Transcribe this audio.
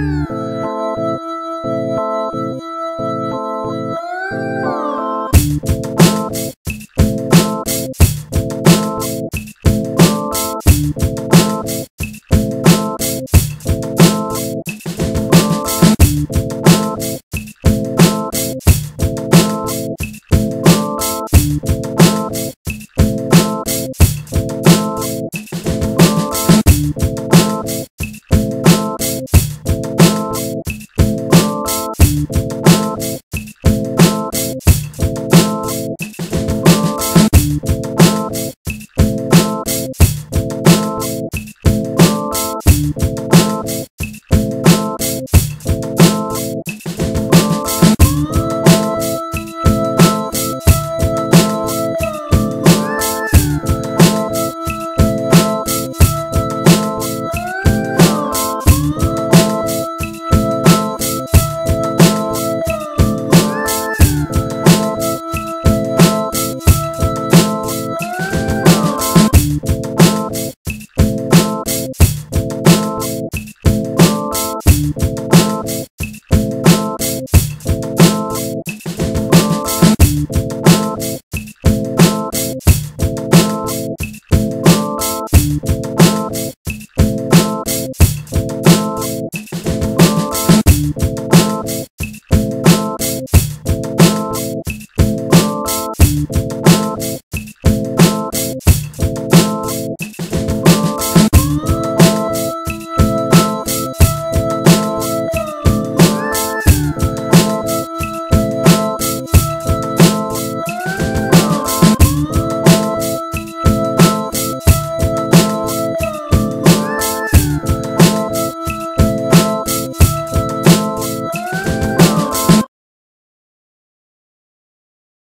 you.